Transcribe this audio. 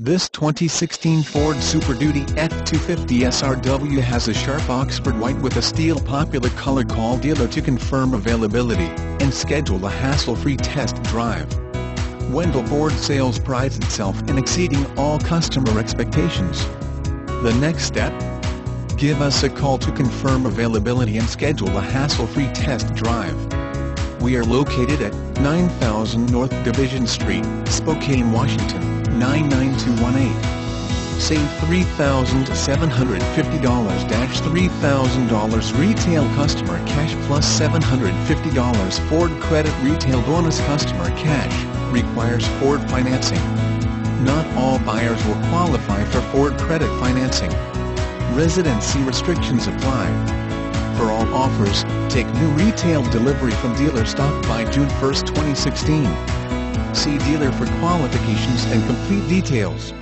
This 2016 Ford Super Duty F250 SRW has a sharp Oxford white with a steel popular color call dealer to confirm availability and schedule a hassle-free test drive. Wendle Ford Sales prides itself in exceeding all customer expectations. The next step? Give us a call to confirm availability and schedule a hassle-free test drive. We are located at 9000 North Division Street, Spokane, Washington 99218. Save $3,750-$3,000 retail customer cash plus $750 Ford credit retail bonus customer cash, requires Ford financing. Not all buyers will qualify for Ford credit financing. Residency restrictions apply. For all offers, take new retail delivery from dealer stock by June 1, 2016. See dealer for qualifications and complete details.